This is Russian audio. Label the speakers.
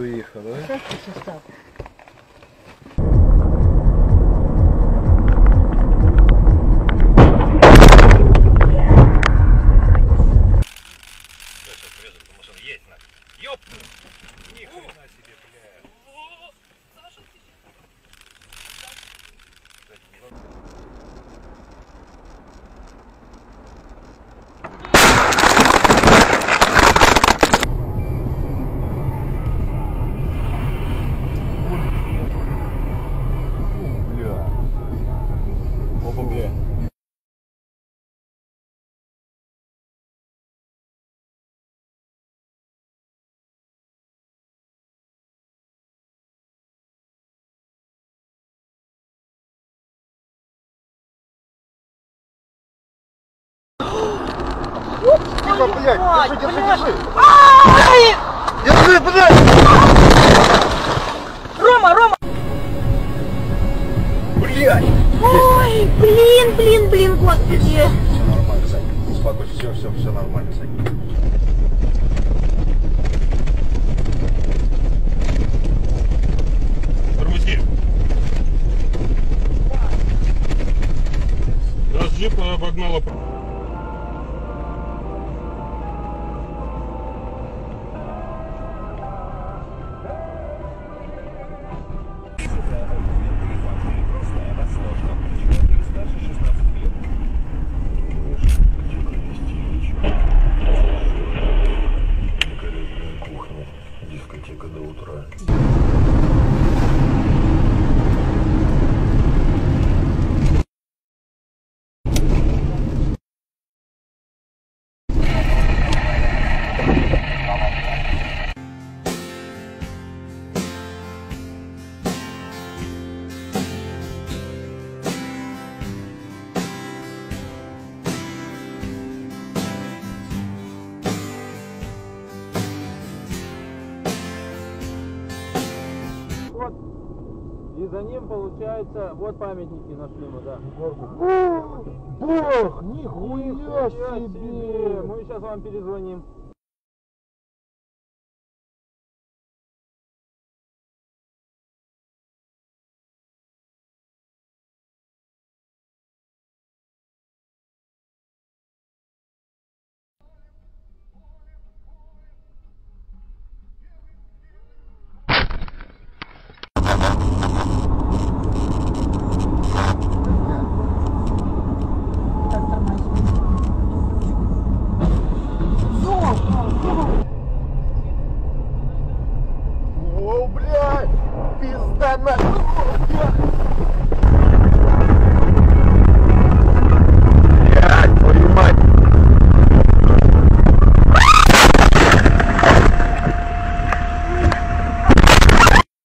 Speaker 1: Доїхав, да?
Speaker 2: Тихо, блядь, держи, держи, держи.
Speaker 3: Ай!
Speaker 2: Держи, блядь.
Speaker 3: Рома, Рома!
Speaker 2: Блядь.
Speaker 3: Ой, блин, блин, блин, господи.
Speaker 2: Все нормально, Сань. Успокойся, все, все, все нормально, Сань.
Speaker 4: Джип обогнала.
Speaker 2: Дискотека до утра.
Speaker 5: И за ним получается, вот памятники нашли мы, да.
Speaker 2: Бог, нихуя
Speaker 5: Нихуя
Speaker 2: себе.
Speaker 5: Мы сейчас вам перезвоним.
Speaker 2: О, блядь,